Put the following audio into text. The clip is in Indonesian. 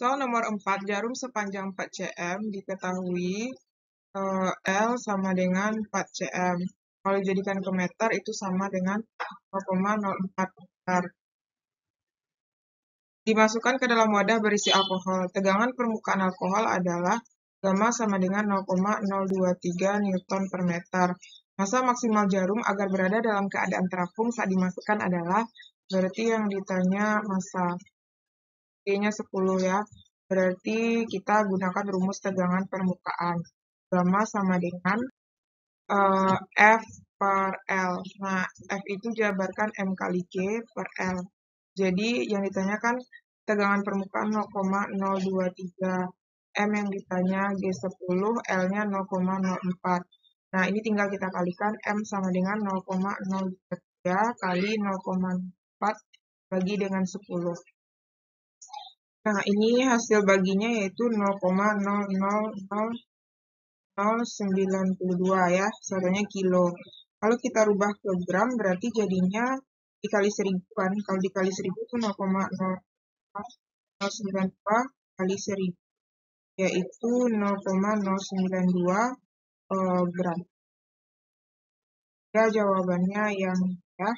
Soal nomor 4, jarum sepanjang 4 cm diketahui uh, L sama dengan 4 cm. Kalau dijadikan ke meter itu sama dengan 0,04 meter. Dimasukkan ke dalam wadah berisi alkohol. Tegangan permukaan alkohol adalah gamma sama dengan 0,023 Newton per meter. Masa maksimal jarum agar berada dalam keadaan terapung saat dimasukkan adalah berarti yang ditanya masa T-nya 10 ya. Berarti kita gunakan rumus tegangan permukaan. Gamma sama dengan uh, F per L. Nah, F itu jabarkan M kali G per L. Jadi yang ditanyakan tegangan permukaan 0,023. M yang ditanya G10, L-nya 0,04. Nah, ini tinggal kita kalikan M sama dengan 0,023 kali 0,4 bagi dengan 10. Nah, ini hasil baginya yaitu 0,000092 ya, satunya kilo. Kalau kita rubah ke gram berarti jadinya dikali seribu kan. Kalau dikali seribu itu 0,092 kali seribu yaitu 0,092 uh, gram. Ya jawabannya yang ya